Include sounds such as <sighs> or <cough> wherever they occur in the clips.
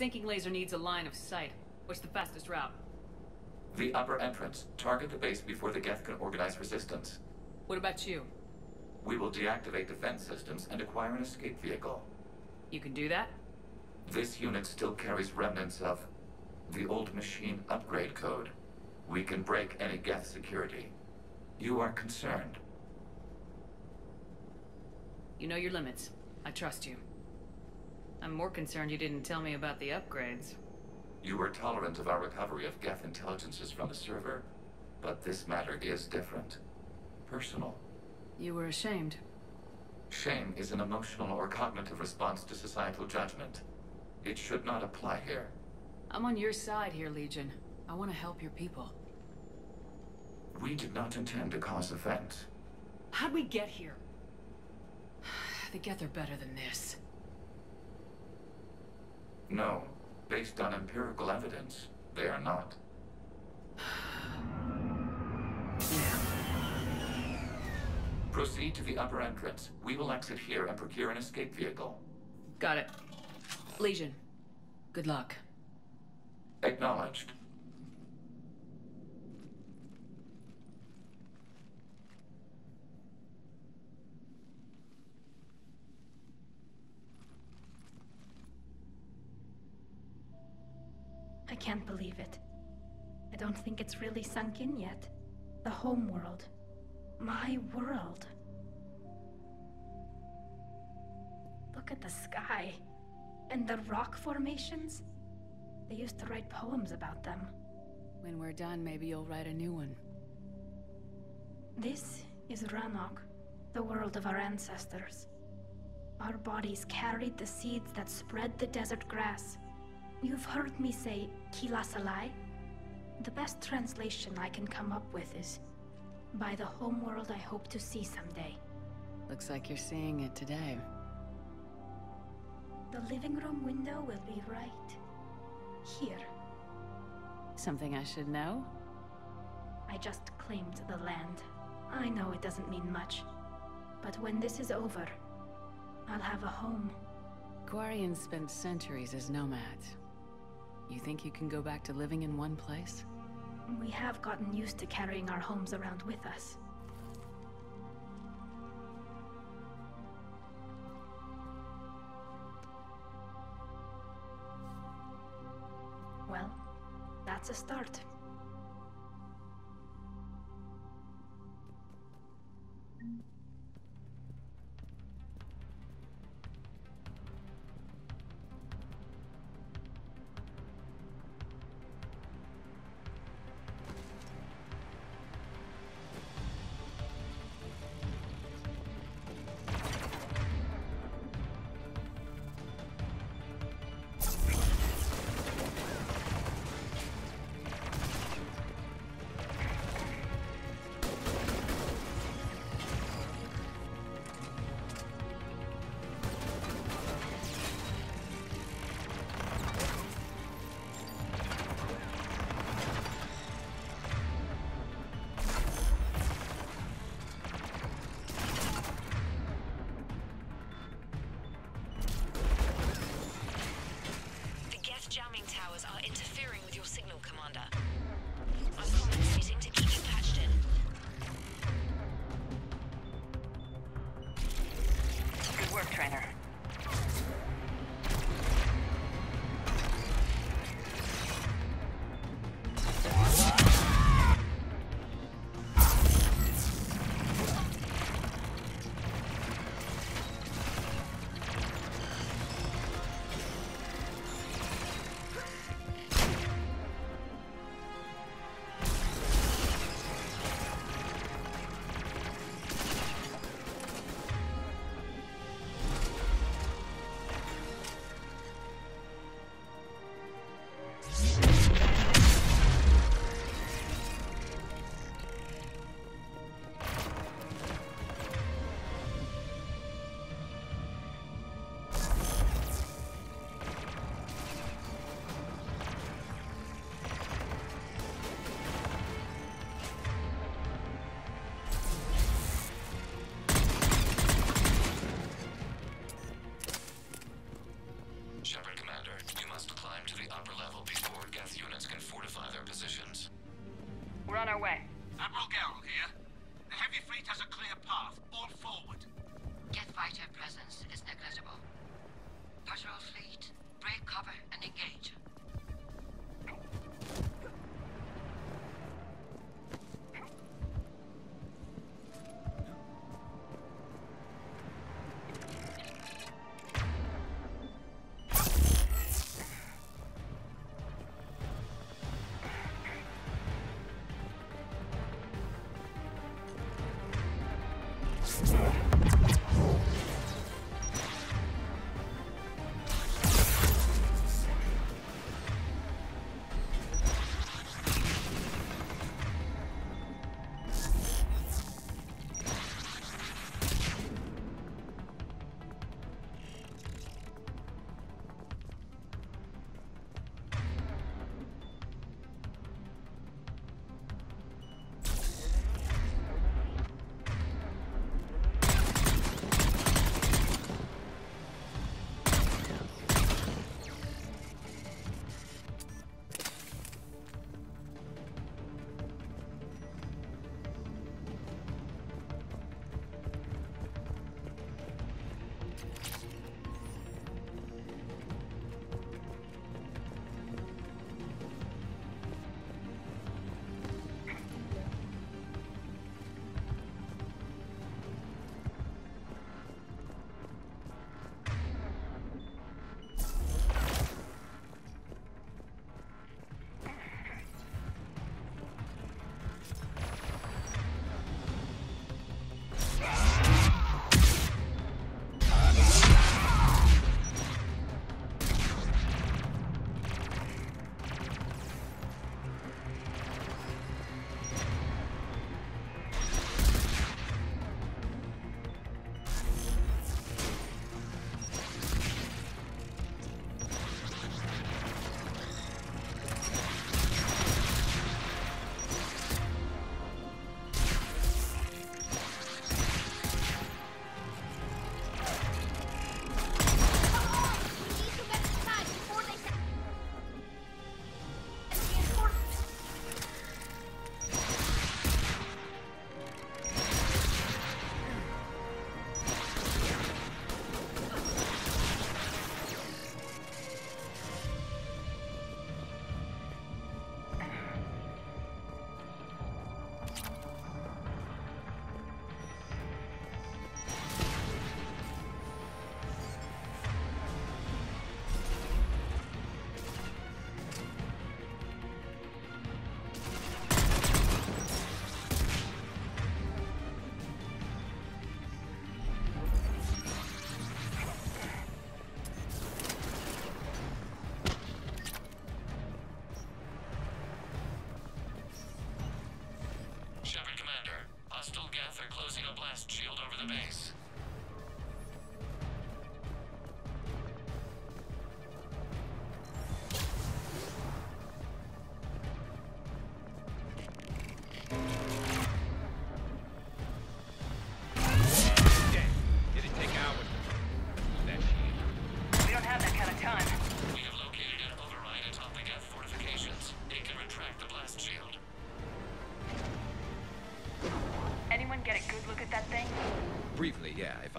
sinking laser needs a line of sight. What's the fastest route? The upper entrance. Target the base before the Geth can organize resistance. What about you? We will deactivate defense systems and acquire an escape vehicle. You can do that? This unit still carries remnants of the old machine upgrade code. We can break any Geth security. You are concerned. You know your limits. I trust you. I'm more concerned you didn't tell me about the upgrades. You were tolerant of our recovery of Geth intelligences from the server, but this matter is different. Personal. You were ashamed. Shame is an emotional or cognitive response to societal judgment. It should not apply here. I'm on your side here, Legion. I want to help your people. We did not intend to cause offense. How'd we get here? <sighs> the Geth are better than this. No. Based on empirical evidence, they are not. <sighs> Proceed to the upper entrance. We will exit here and procure an escape vehicle. Got it. Legion, good luck. Acknowledged. Can't believe it. I don't think it's really sunk in yet. The home world. My world. Look at the sky. And the rock formations. They used to write poems about them. When we're done, maybe you'll write a new one. This is Rannoch, the world of our ancestors. Our bodies carried the seeds that spread the desert grass. You've heard me say Keelah se'lai? The best translation I can come up with is by the homeworld I hope to see someday. Looks like you're seeing it today. The living room window will be right here. Something I should know? I just claimed the land. I know it doesn't mean much. But when this is over, I'll have a home. Quarians spent centuries as nomads. You think you can go back to living in one place? We have gotten used to carrying our homes around with us. Yeah.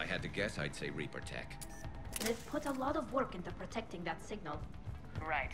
Had to guess, I'd say Reaper Tech. They've put a lot of work into protecting that signal. Right.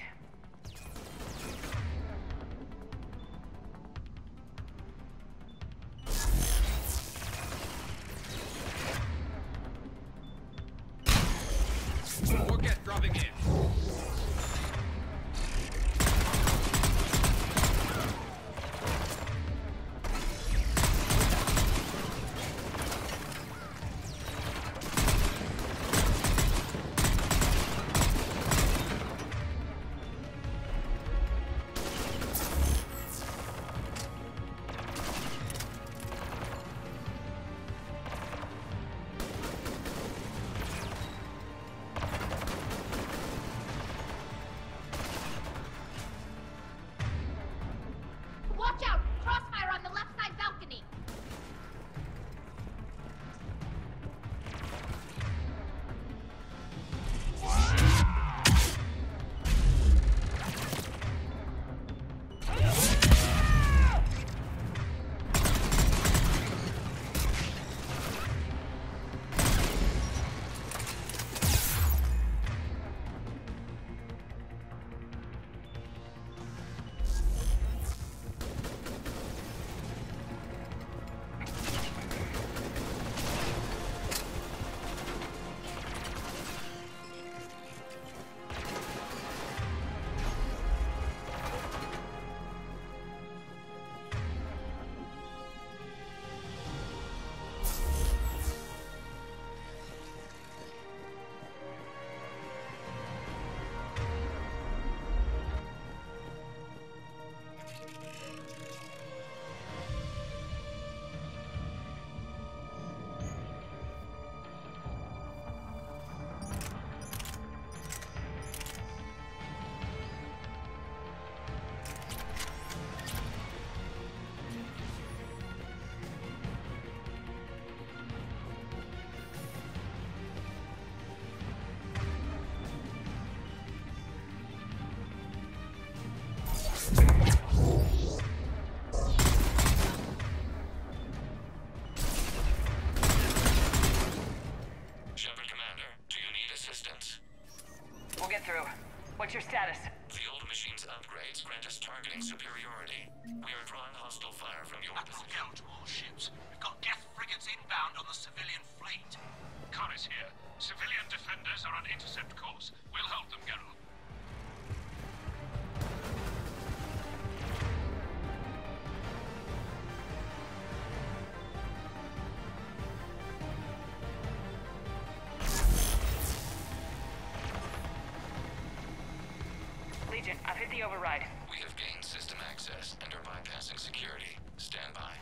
Agent, I've hit the override. We have gained system access and are bypassing security. Stand by.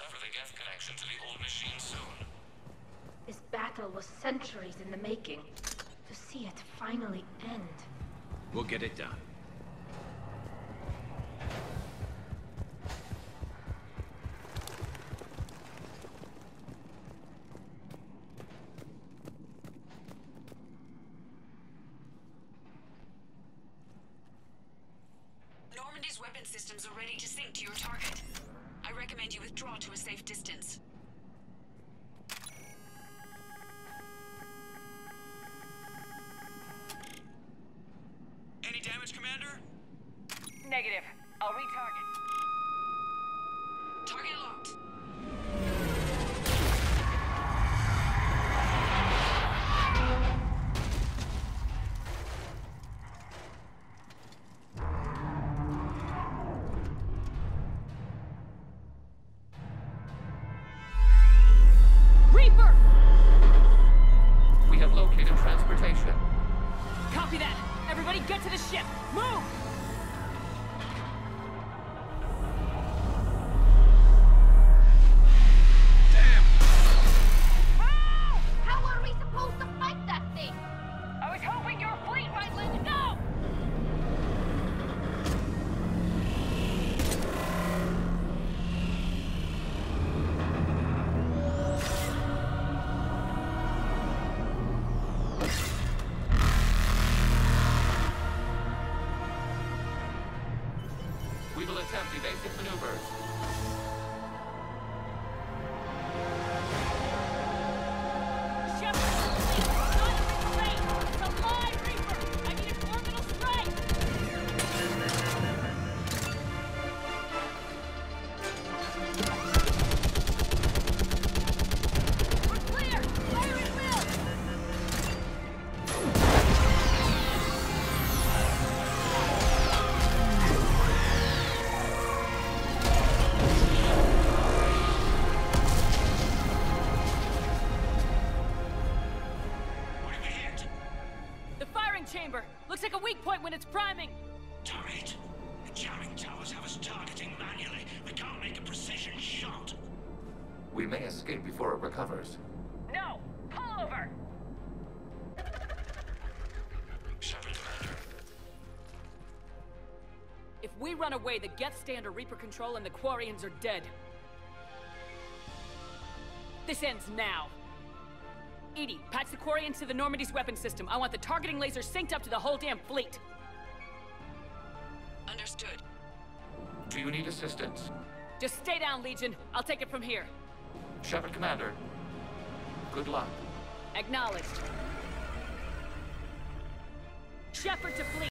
Unless you sever the Geth connection to the old machine soon. This battle was centuries in the making. To see it finally end. We'll get it done. Commander? Negative. I'll retarget. Target locked. When it's priming! Turret. The jamming towers have us targeting manually. We can't make a precision shot. We may escape before it recovers. No! Pull over! Shepard, If we run away, the Geth stay under Reaper control and the Quarians are dead. This ends now. EDI, patch the Quarians to the Normandy's weapon system. I want the targeting laser synced up to the whole damn fleet. Do you need assistance? Just stay down, Legion. I'll take it from here. Shepard Commander. Good luck. Acknowledged. Shepard to fleet.